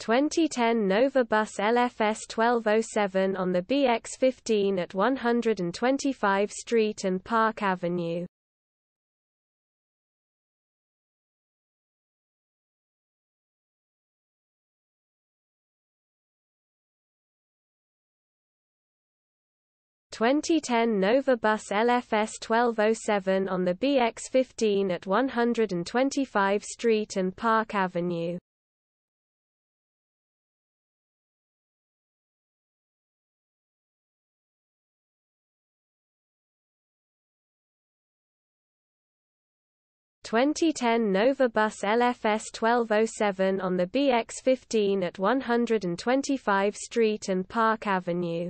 2010 Nova Bus LFS 1207 on the BX15 at 125 Street and Park Avenue. Twenty ten Nova Bus LFS 1207 on the BX15 at 125 Street and Park Avenue. 2010 Nova Bus LFS 1207 on the BX15 at 125 Street and Park Avenue.